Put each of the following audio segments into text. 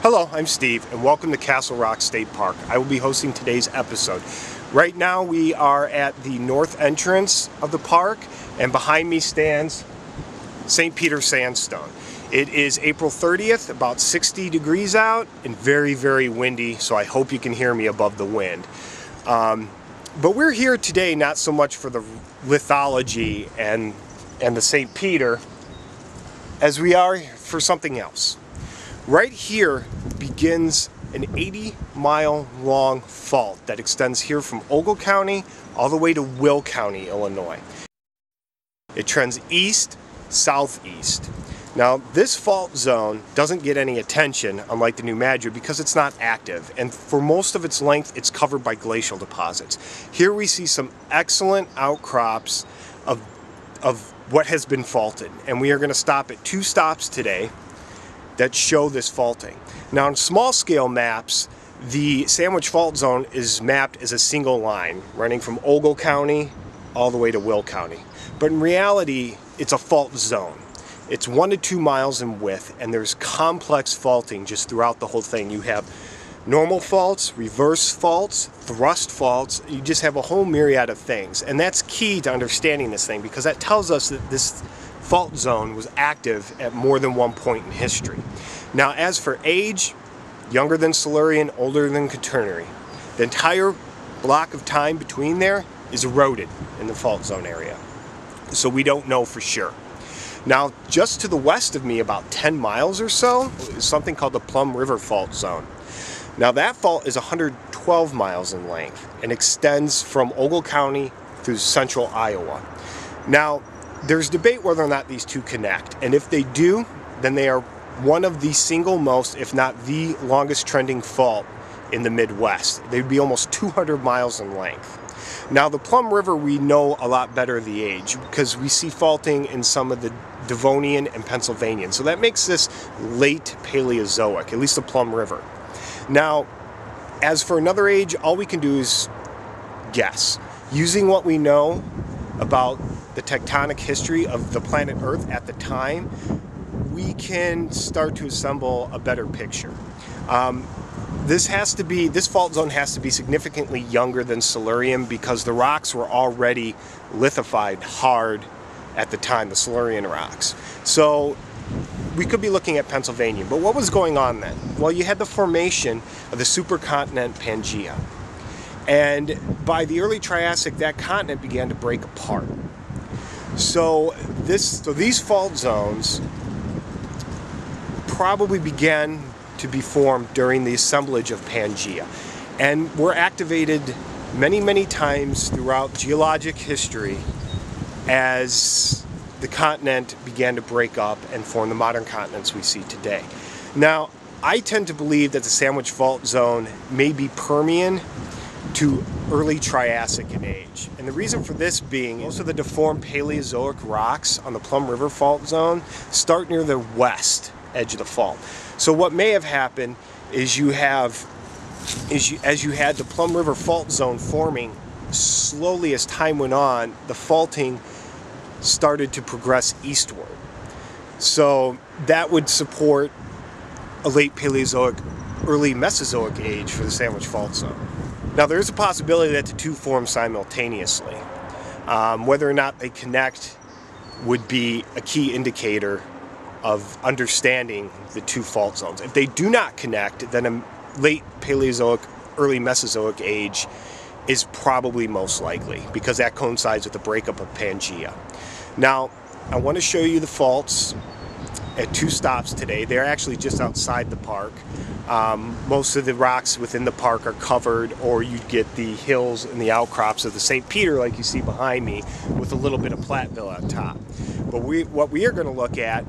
Hello, I'm Steve and welcome to Castle Rock State Park. I will be hosting today's episode. Right now we are at the north entrance of the park and behind me stands St. Peter Sandstone. It is April 30th, about 60 degrees out, and very, very windy, so I hope you can hear me above the wind. Um, but we're here today not so much for the lithology and, and the St. Peter as we are for something else. Right here begins an 80 mile long fault that extends here from Ogle County all the way to Will County, Illinois. It trends east, southeast. Now, this fault zone doesn't get any attention, unlike the New Madrid, because it's not active, and for most of its length, it's covered by glacial deposits. Here we see some excellent outcrops of, of what has been faulted, and we are going to stop at two stops today that show this faulting. Now on small scale maps, the Sandwich Fault Zone is mapped as a single line running from Ogle County all the way to Will County. But in reality, it's a fault zone. It's one to two miles in width and there's complex faulting just throughout the whole thing. You have normal faults, reverse faults, thrust faults. You just have a whole myriad of things. And that's key to understanding this thing because that tells us that this fault zone was active at more than one point in history. Now, as for age, younger than Silurian, older than Quaternary. The entire block of time between there is eroded in the fault zone area. So we don't know for sure. Now, just to the west of me, about 10 miles or so, is something called the Plum River Fault Zone. Now, that fault is 112 miles in length and extends from Ogle County through central Iowa. Now, there's debate whether or not these two connect, and if they do, then they are one of the single most, if not the longest trending fault in the Midwest. They'd be almost 200 miles in length. Now, the Plum River, we know a lot better the age because we see faulting in some of the Devonian and Pennsylvanian. So that makes this late Paleozoic, at least the Plum River. Now, as for another age, all we can do is guess. Using what we know about the tectonic history of the planet Earth at the time, we can start to assemble a better picture. Um, this has to be this fault zone has to be significantly younger than Silurian because the rocks were already lithified hard at the time, the Silurian rocks. So we could be looking at Pennsylvania. But what was going on then? Well, you had the formation of the supercontinent Pangaea. And by the early Triassic, that continent began to break apart. So this, so these fault zones probably began to be formed during the assemblage of Pangaea, and were activated many, many times throughout geologic history as the continent began to break up and form the modern continents we see today. Now, I tend to believe that the Sandwich Fault Zone may be Permian to early Triassic in age. And the reason for this being most of the deformed Paleozoic rocks on the Plum River Fault Zone start near the west edge of the fault. So what may have happened is you have is you, as you had the Plum River Fault Zone forming slowly as time went on, the faulting started to progress eastward. So that would support a late Paleozoic, early Mesozoic age for the Sandwich Fault Zone. Now, there is a possibility that the two form simultaneously. Um, whether or not they connect would be a key indicator of understanding the two fault zones. If they do not connect, then a late Paleozoic, early Mesozoic age is probably most likely because that coincides with the breakup of Pangaea. Now, I want to show you the faults at two stops today. They're actually just outside the park. Um, most of the rocks within the park are covered, or you get the hills and the outcrops of the St. Peter, like you see behind me, with a little bit of Platteville on top. But we, what we are going to look at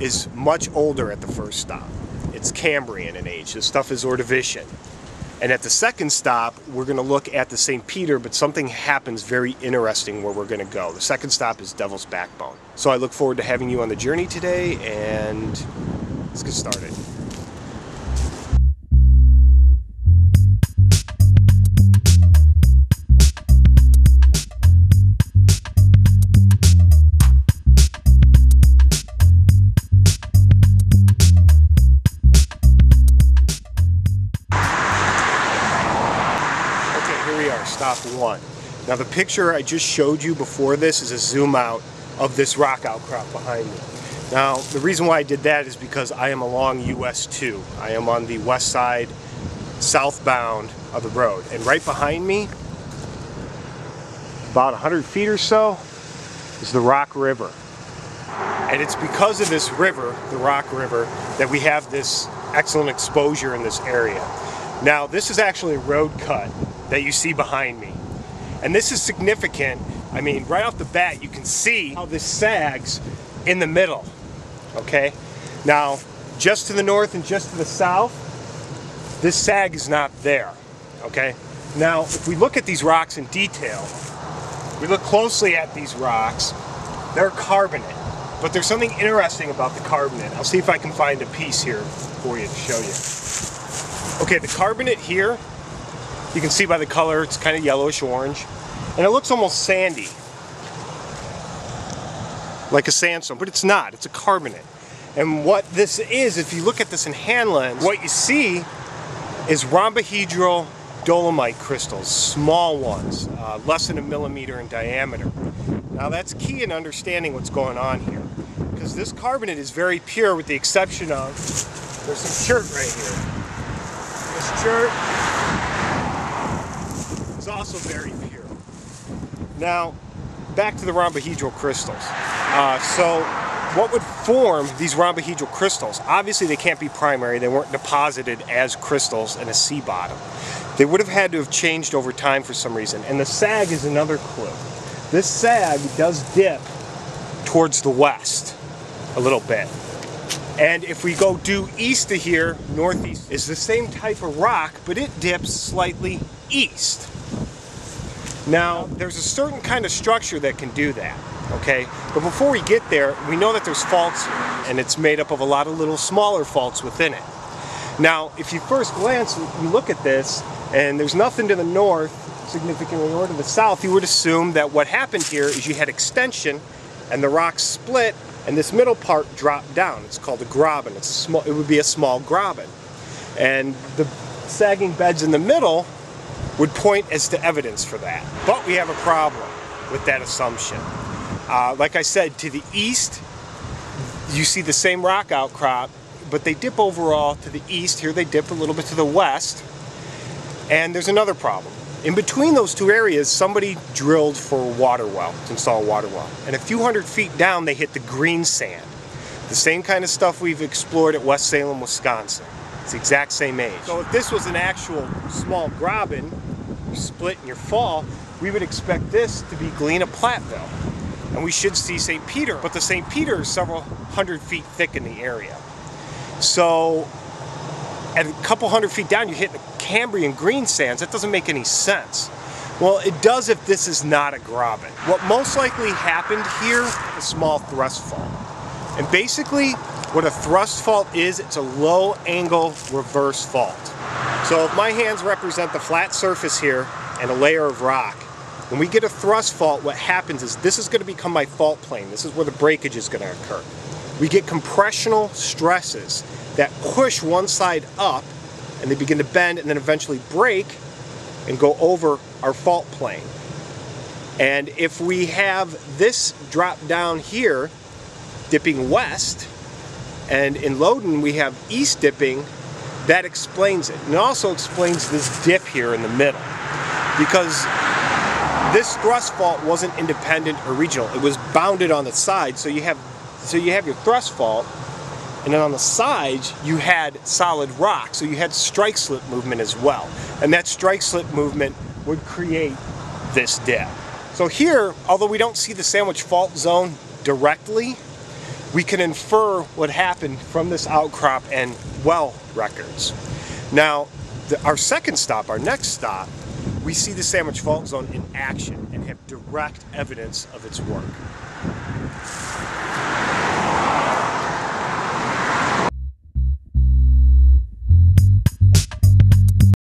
is much older at the first stop. It's Cambrian in age. This stuff is Ordovician. And at the second stop, we're going to look at the St. Peter, but something happens very interesting where we're going to go. The second stop is Devil's Backbone. So I look forward to having you on the journey today, and let's get started. Top 1. Now the picture I just showed you before this is a zoom out of this rock outcrop behind me. Now the reason why I did that is because I am along US 2. I am on the west side southbound of the road and right behind me about 100 feet or so is the Rock River. And it's because of this river, the Rock River, that we have this excellent exposure in this area. Now, this is actually a road cut that you see behind me. And this is significant. I mean, right off the bat, you can see how this sags in the middle, okay? Now, just to the north and just to the south, this sag is not there, okay? Now, if we look at these rocks in detail, we look closely at these rocks, they're carbonate. But there's something interesting about the carbonate. I'll see if I can find a piece here for you to show you. Okay, the carbonate here, you can see by the color, it's kind of yellowish orange. And it looks almost sandy. Like a sandstone, but it's not, it's a carbonate. And what this is, if you look at this in hand lens, what you see is rhombohedral dolomite crystals, small ones, uh, less than a millimeter in diameter. Now that's key in understanding what's going on here, because this carbonate is very pure with the exception of, there's some chert right here. This chert also very pure. Now, back to the rhombohedral crystals. Uh, so what would form these rhombohedral crystals? Obviously they can't be primary, they weren't deposited as crystals in a sea bottom. They would have had to have changed over time for some reason. And the sag is another clue. This sag does dip towards the west a little bit. And if we go due east of here, northeast, is the same type of rock, but it dips slightly east. Now, there's a certain kind of structure that can do that, okay? But before we get there, we know that there's faults here, and it's made up of a lot of little smaller faults within it. Now, if you first glance, you look at this, and there's nothing to the north, significantly or to the south, you would assume that what happened here is you had extension and the rocks split and this middle part dropped down. It's called a graben. It's small, it would be a small graben. And the sagging beds in the middle would point as to evidence for that. But we have a problem with that assumption. Uh, like I said, to the east, you see the same rock outcrop, but they dip overall to the east. Here they dip a little bit to the west. And there's another problem. In between those two areas, somebody drilled for a water well, to install a water well. And a few hundred feet down, they hit the green sand. The same kind of stuff we've explored at West Salem, Wisconsin. It's the exact same age. So if this was an actual small graben, split and your fall, we would expect this to be Galena Platteville. And we should see St. Peter, but the St. Peter is several hundred feet thick in the area. So at a couple hundred feet down, you hit the Cambrian green sands. That doesn't make any sense. Well, it does if this is not a graben. What most likely happened here, a small thrust fault. And basically, what a thrust fault is, it's a low angle reverse fault. So if my hands represent the flat surface here and a layer of rock, when we get a thrust fault, what happens is this is going to become my fault plane. This is where the breakage is going to occur. We get compressional stresses that push one side up and they begin to bend and then eventually break and go over our fault plane. And if we have this drop down here, dipping west, and in Loudon we have east dipping, that explains it. And it also explains this dip here in the middle. Because this thrust fault wasn't independent or regional. It was bounded on the side, so you have so you have your thrust fault, and then on the sides, you had solid rock, so you had strike slip movement as well. And that strike slip movement would create this dip. So here, although we don't see the sandwich fault zone directly, we can infer what happened from this outcrop and well records. Now, the, our second stop, our next stop, we see the sandwich fault zone in action and have direct evidence of its work.